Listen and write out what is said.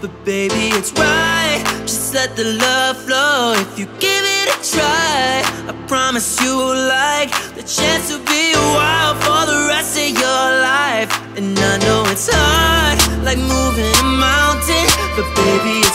But baby, it's right. Just let the love flow. If you give it a try, I promise you will like the chance to be wild for the rest of your life. And I know it's hard, like moving a mountain. But baby,